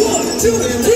One, two, three.